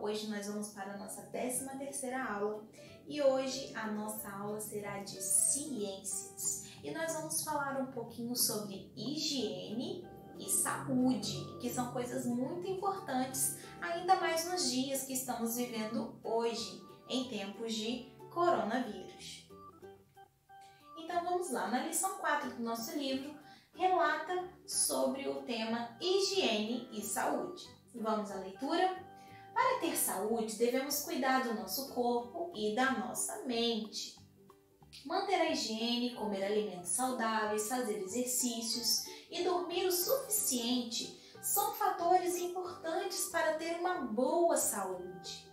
hoje nós vamos para a nossa 13 terceira aula e hoje a nossa aula será de ciências e nós vamos falar um pouquinho sobre higiene e saúde, que são coisas muito importantes, ainda mais nos dias que estamos vivendo hoje, em tempos de coronavírus. Então vamos lá, na lição 4 do nosso livro, relata sobre o tema higiene e saúde. Vamos à leitura? Para ter saúde, devemos cuidar do nosso corpo e da nossa mente. Manter a higiene, comer alimentos saudáveis, fazer exercícios e dormir o suficiente são fatores importantes para ter uma boa saúde.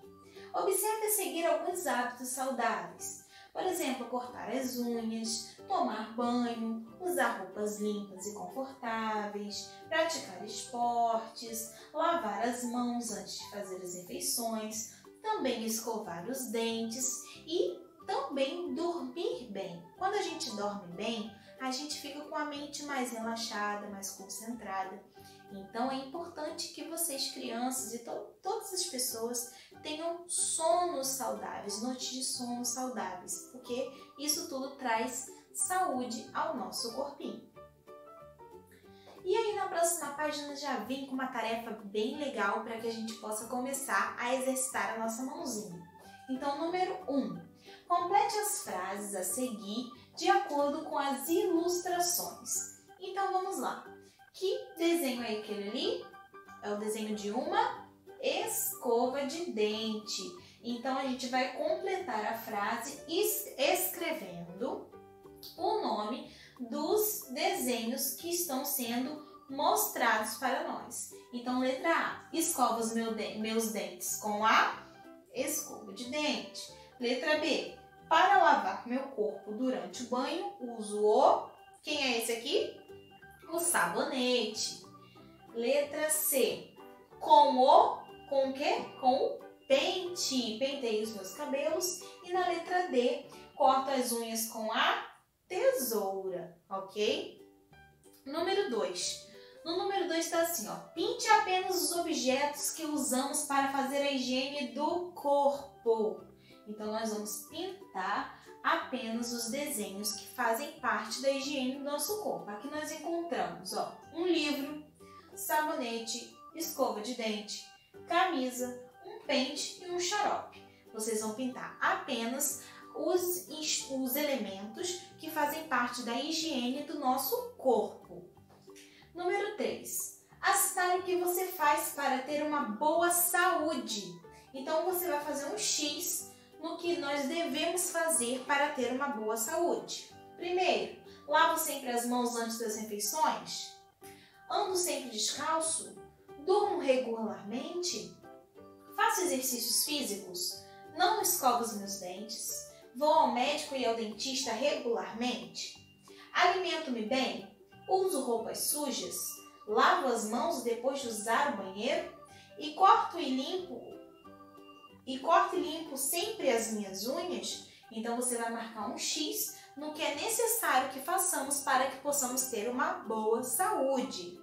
Observe seguir alguns hábitos saudáveis. Por exemplo, cortar as unhas, tomar banho, usar roupas limpas e confortáveis, praticar esportes, lavar as mãos antes de fazer as refeições, também escovar os dentes e também dormir bem. Quando a gente dorme bem, a gente fica com a mente mais relaxada, mais concentrada. Então é importante que vocês, crianças e to todas as pessoas, tenham sonos saudáveis, noites de sono saudáveis, porque isso tudo traz saúde ao nosso corpinho. E aí na próxima página já vem com uma tarefa bem legal para que a gente possa começar a exercitar a nossa mãozinha. Então, número 1. Um, complete as frases a seguir de acordo com as ilustrações. Então, vamos lá. Que desenho é aquele ali? É o desenho de uma escova de dente. Então, a gente vai completar a frase escrevendo o nome dos desenhos que estão sendo mostrados para nós. Então, letra A, escova os meus dentes com a escova de dente. Letra B, para lavar meu corpo durante o banho, uso o... Quem é esse aqui? O sabonete. Letra C, com o... Com o quê? Com o pente. Pentei os meus cabelos. E na letra D, corto as unhas com a tesoura, ok? Número 2. No número 2 está assim, ó. Pinte apenas os objetos que usamos para fazer a higiene do corpo. Então, nós vamos pintar apenas os desenhos que fazem parte da higiene do nosso corpo. Aqui nós encontramos, ó, um livro, sabonete, escova de dente, camisa, um pente e um xarope. Vocês vão pintar apenas os, os elementos que fazem parte da higiene do nosso corpo. Número 3. Assinale o que você faz para ter uma boa saúde. Então, você vai fazer um X no que nós devemos fazer para ter uma boa saúde. Primeiro, lavo sempre as mãos antes das refeições? Ando sempre descalço? Durmo regularmente? Faço exercícios físicos? Não escovo os meus dentes? Vou ao médico e ao dentista regularmente? Alimento-me bem? Uso roupas sujas? Lavo as mãos depois de usar o banheiro? E corto e limpo e corto e limpo sempre as minhas unhas? Então você vai marcar um X no que é necessário que façamos para que possamos ter uma boa saúde.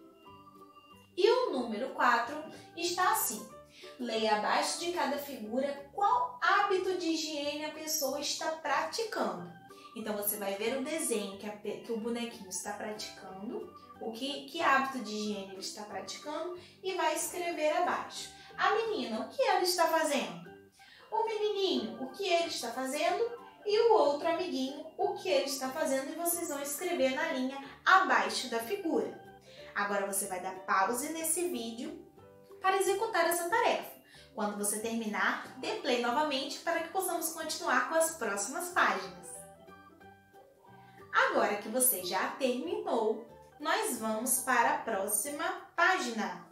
E o número 4 está assim: Leia abaixo de cada figura qual hábito de higiene a pessoa está praticando. Então você vai ver o desenho que, a, que o bonequinho está praticando, o que, que hábito de higiene ele está praticando e vai escrever abaixo. A menina, o que ela está fazendo? O menininho, o que ele está fazendo? E o outro amiguinho, o que ele está fazendo? E vocês vão escrever na linha abaixo da figura. Agora você vai dar pause nesse vídeo para executar essa tarefa. Quando você terminar, dê play novamente para que possamos continuar com as próximas páginas. Agora que você já terminou, nós vamos para a próxima página,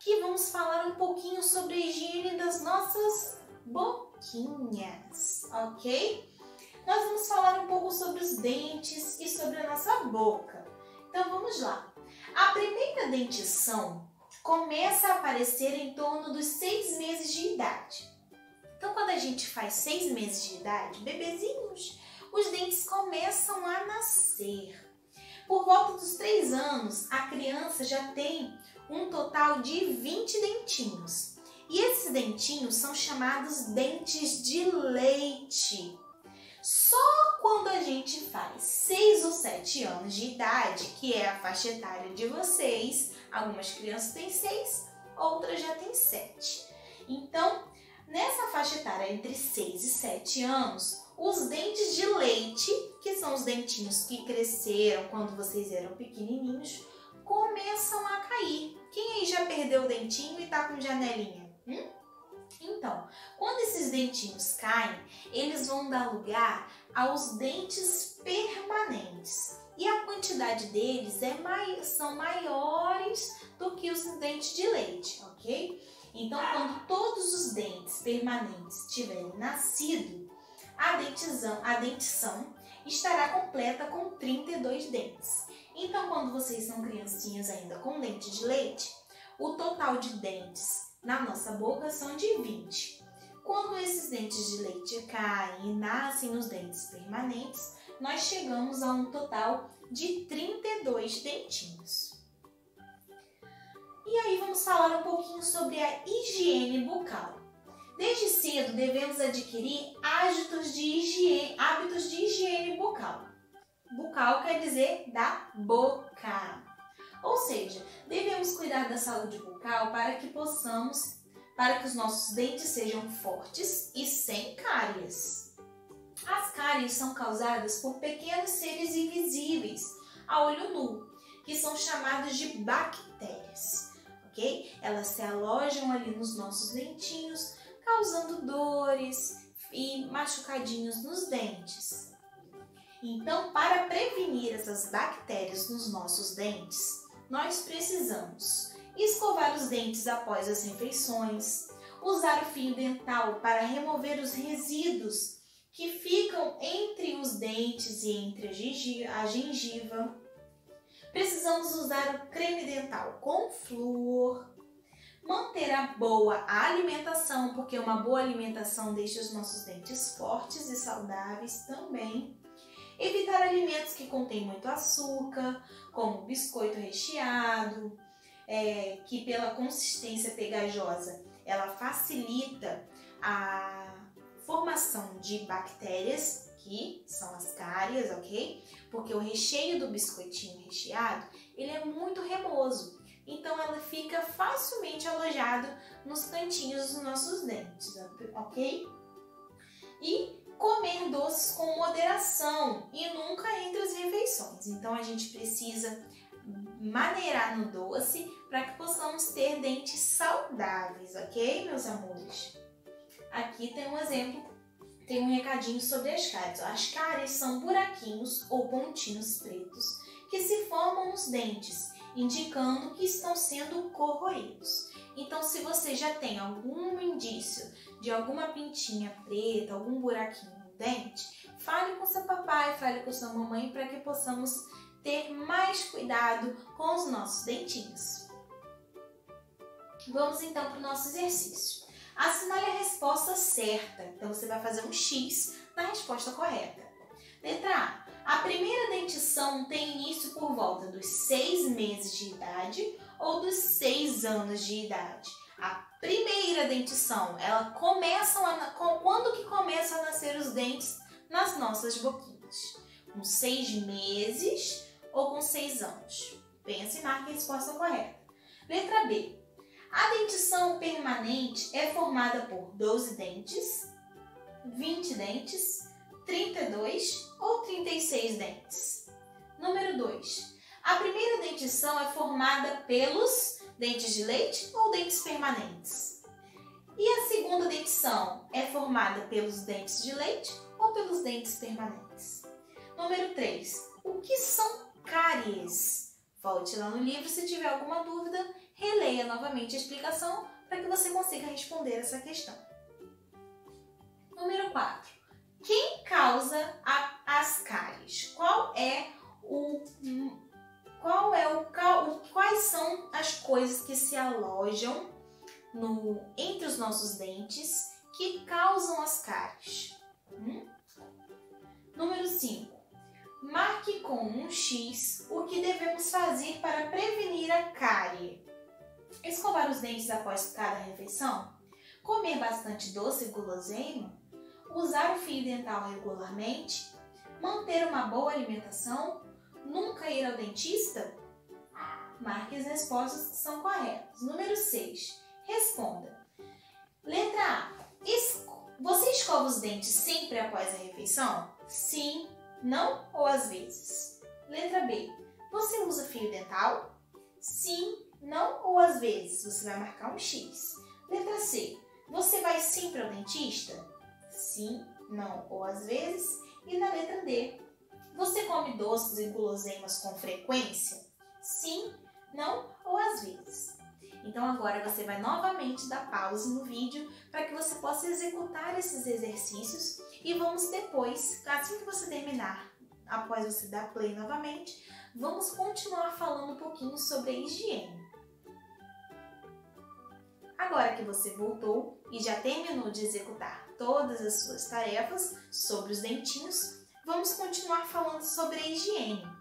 que vamos falar um pouquinho sobre a higiene das nossas boquinhas, ok? Nós vamos falar um pouco sobre os dentes e sobre a nossa boca. Então vamos lá. A primeira dentição começa a aparecer em torno dos seis meses de idade. Então, quando a gente faz seis meses de idade, bebezinhos, os dentes começam a nascer. Por volta dos três anos, a criança já tem um total de 20 dentinhos. E esses dentinhos são chamados dentes de leite. Só quando a gente faz 6 ou 7 anos de idade, que é a faixa etária de vocês, algumas crianças têm 6, outras já têm 7. Então, nessa faixa etária entre 6 e 7 anos, os dentes de leite, que são os dentinhos que cresceram quando vocês eram pequenininhos, começam a cair. Quem aí já perdeu o dentinho e tá com janelinha? Hum? Então, quando esses dentinhos caem, eles vão dar lugar aos dentes permanentes. E a quantidade deles é mai são maiores do que os dentes de leite, ok? Então, quando todos os dentes permanentes tiverem nascido, a dentição, a dentição estará completa com 32 dentes. Então, quando vocês são criancinhas ainda com dente de leite, o total de dentes na nossa boca são de 20. Quando esses dentes de leite caem e nascem os dentes permanentes, nós chegamos a um total de 32 dentinhos. E aí vamos falar um pouquinho sobre a higiene bucal. Desde cedo devemos adquirir hábitos de higiene, hábitos de higiene bucal. Bucal quer dizer da boca. Ou seja, devemos cuidar da saúde bucal para que possamos, para que os nossos dentes sejam fortes e sem cáries. As cáries são causadas por pequenos seres invisíveis a olho nu, que são chamados de bactérias, ok? Elas se alojam ali nos nossos dentinhos, causando dores e machucadinhos nos dentes. Então, para prevenir essas bactérias nos nossos dentes, nós precisamos escovar os dentes após as refeições, usar o fio dental para remover os resíduos que ficam entre os dentes e entre a gengiva. Precisamos usar o creme dental com flúor, manter a boa alimentação, porque uma boa alimentação deixa os nossos dentes fortes e saudáveis também. Evitar alimentos que contêm muito açúcar, como biscoito recheado, é, que pela consistência pegajosa ela facilita a formação de bactérias, que são as cárias, ok? Porque o recheio do biscoitinho recheado, ele é muito remoso, então ela fica facilmente alojado nos cantinhos dos nossos dentes, ok? E comer doces com moderação e nunca entre as refeições. Então a gente precisa maneirar no doce para que possamos ter dentes saudáveis, ok, meus amores? Aqui tem um exemplo, tem um recadinho sobre as cáries. As cáries são buraquinhos ou pontinhos pretos que se formam nos dentes, indicando que estão sendo corroídos. Então, se você já tem algum indício de alguma pintinha preta, algum buraquinho no dente, fale com seu papai, fale com sua mamãe para que possamos ter mais cuidado com os nossos dentinhos. Vamos então para o nosso exercício. Assinale a resposta certa. Então você vai fazer um X na resposta correta. Letra A. A primeira dentição tem início por volta dos seis meses de idade ou dos seis anos de idade. A primeira dentição, ela começa a, quando que começam a nascer os dentes nas nossas boquinhas? Com seis meses ou com seis anos? Pense e marque a resposta correta. Letra B. A dentição permanente é formada por 12 dentes, 20 dentes, 32 ou 36 dentes. Número 2. A primeira dentição é formada pelos dentes de leite ou dentes permanentes? E a segunda dentição é formada pelos dentes de leite ou pelos dentes permanentes? Número 3. O que são cáries? Volte lá no livro se tiver alguma dúvida, releia novamente a explicação para que você consiga responder essa questão. Número 4. Quem causa a, as cáries? Qual é o qual é o quais são as coisas que se alojam no entre os nossos dentes que causam as cáries? Hum? Número 5. Marque com um X o que devemos fazer para prevenir a cárie. Escovar os dentes após cada refeição? Comer bastante doce e? Usar o fio dental regularmente? Manter uma boa alimentação? Nunca ir ao dentista? Marque as respostas que são corretas. Número 6. Responda. Letra A. Você escova os dentes sempre após a refeição? Sim, não ou às vezes? Letra B. Você usa fio dental? Sim, não ou às vezes? Você vai marcar um X. Letra C. Você vai sempre ao dentista? Sim, não ou às vezes? E na letra D. Você come doces e guloseimas com frequência? Sim, não ou às vezes. Então agora você vai novamente dar pausa no vídeo para que você possa executar esses exercícios e vamos depois, assim que você terminar, após você dar play novamente, vamos continuar falando um pouquinho sobre a higiene. Agora que você voltou e já terminou de executar todas as suas tarefas sobre os dentinhos, vamos continuar falando sobre a higiene.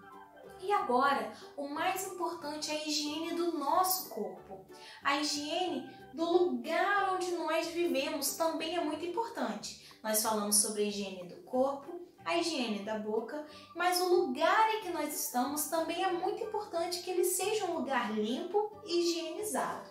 E agora, o mais importante é a higiene do nosso corpo. A higiene do lugar onde nós vivemos também é muito importante. Nós falamos sobre a higiene do corpo, a higiene da boca, mas o lugar em que nós estamos também é muito importante que ele seja um lugar limpo e higienizado.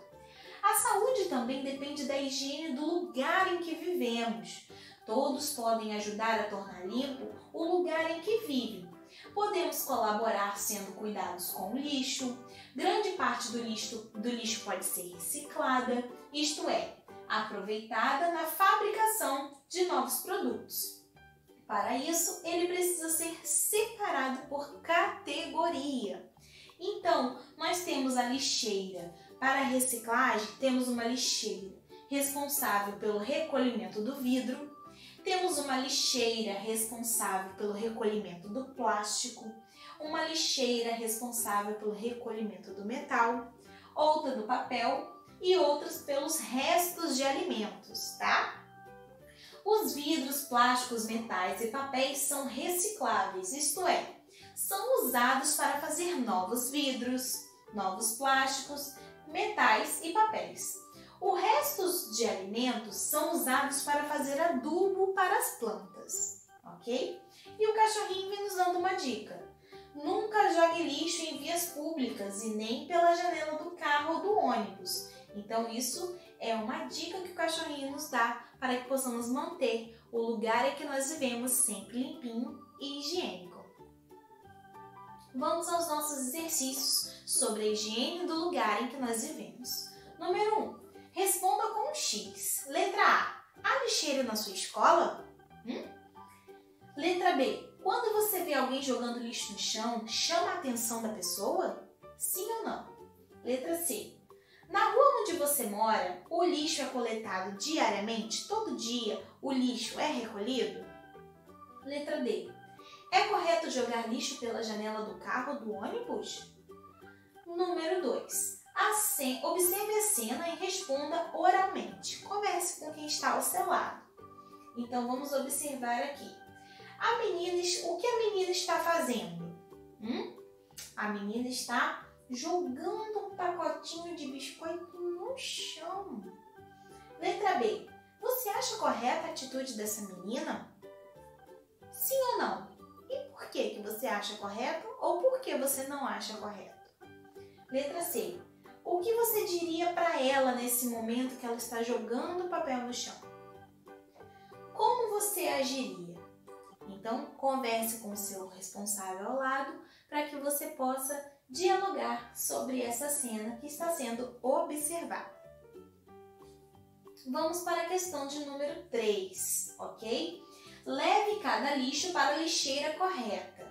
A saúde também depende da higiene do lugar em que vivemos. Todos podem ajudar a tornar limpo o lugar em que vivem. Podemos colaborar sendo cuidados com o lixo. Grande parte do lixo, do lixo pode ser reciclada, isto é, aproveitada na fabricação de novos produtos. Para isso, ele precisa ser separado por categoria. Então, nós temos a lixeira. Para a reciclagem, temos uma lixeira responsável pelo recolhimento do vidro, temos uma lixeira responsável pelo recolhimento do plástico, uma lixeira responsável pelo recolhimento do metal, outra do papel e outras pelos restos de alimentos, tá? Os vidros, plásticos, metais e papéis são recicláveis, isto é, são usados para fazer novos vidros, novos plásticos, metais e papéis. Os restos de alimentos são usados para fazer adubo para as plantas, ok? E o cachorrinho vem nos dando uma dica. Nunca jogue lixo em vias públicas e nem pela janela do carro ou do ônibus. Então, isso é uma dica que o cachorrinho nos dá para que possamos manter o lugar em que nós vivemos sempre limpinho e higiênico. Vamos aos nossos exercícios sobre a higiene do lugar em que nós vivemos. Número 1. Um, Responda com um X. Letra A. Há lixeira na sua escola? Hum? Letra B. Quando você vê alguém jogando lixo no chão, chama a atenção da pessoa? Sim ou não? Letra C. Na rua onde você mora, o lixo é coletado diariamente? Todo dia o lixo é recolhido? Letra D. É correto jogar lixo pela janela do carro ou do ônibus? Número 2 observe a cena e responda oralmente. Converse com quem está ao seu lado. Então vamos observar aqui. A menina, o que a menina está fazendo? Hum? A menina está jogando um pacotinho de biscoito no chão. Letra B. Você acha correta a atitude dessa menina? Sim ou não? E por que, que você acha correto ou por que você não acha correto? Letra C. O que você diria para ela nesse momento que ela está jogando o papel no chão? Como você agiria? Então, converse com o seu responsável ao lado para que você possa dialogar sobre essa cena que está sendo observada. Vamos para a questão de número 3, ok? Leve cada lixo para a lixeira correta.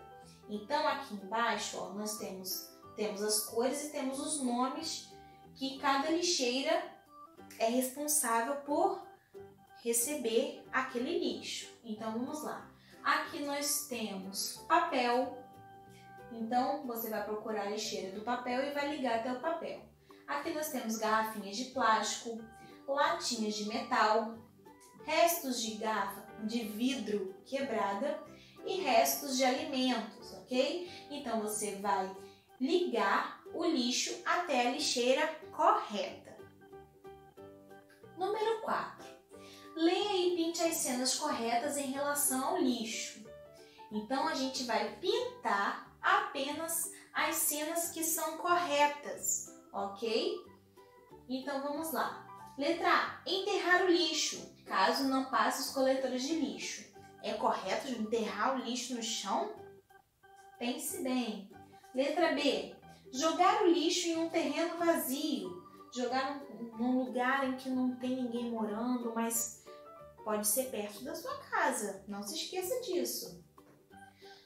Então, aqui embaixo, ó, nós temos, temos as cores e temos os nomes que cada lixeira é responsável por receber aquele lixo. Então, vamos lá. Aqui nós temos papel. Então, você vai procurar a lixeira do papel e vai ligar até o papel. Aqui nós temos garrafinhas de plástico, latinhas de metal, restos de garrafa de vidro quebrada e restos de alimentos, ok? Então você vai ligar o lixo até a lixeira correta. Número 4. Leia e pinte as cenas corretas em relação ao lixo. Então a gente vai pintar apenas as cenas que são corretas, ok? Então vamos lá. Letra A. Enterrar o lixo, caso não passe os coletores de lixo. É correto enterrar o lixo no chão? Pense bem. Letra B. Jogar o lixo em um terreno vazio. Jogar num lugar em que não tem ninguém morando, mas pode ser perto da sua casa. Não se esqueça disso.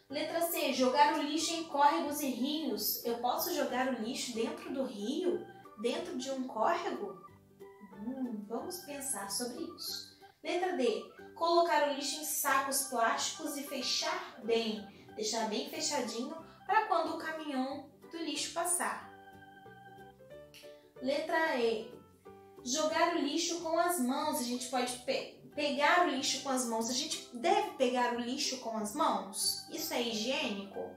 Letra C. Jogar o lixo em córregos e rios. Eu posso jogar o lixo dentro do rio? Dentro de um córrego? Hum, vamos pensar sobre isso. Letra D. Colocar o lixo em sacos plásticos e fechar bem. Deixar bem fechadinho para quando o caminhão do lixo passar. Letra E. Jogar o lixo com as mãos. A gente pode pe pegar o lixo com as mãos. A gente deve pegar o lixo com as mãos? Isso é higiênico?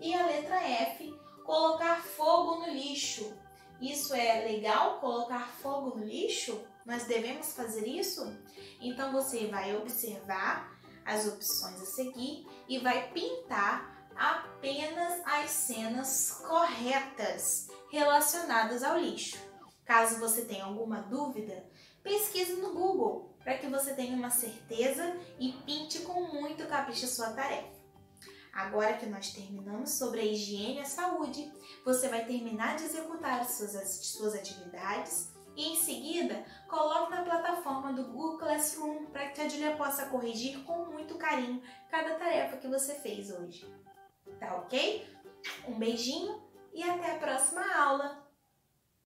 E a letra F. Colocar fogo no lixo. Isso é legal colocar fogo no lixo? Nós devemos fazer isso? Então você vai observar as opções a seguir e vai pintar apenas as cenas corretas relacionadas ao lixo. Caso você tenha alguma dúvida, pesquise no Google para que você tenha uma certeza e pinte com muito capricho a sua tarefa. Agora que nós terminamos sobre a higiene e a saúde, você vai terminar de executar as suas, as suas atividades e em seguida coloque na plataforma do Google Classroom para que a Julia possa corrigir com muito carinho cada tarefa que você fez hoje. Tá ok? Um beijinho e até a próxima aula!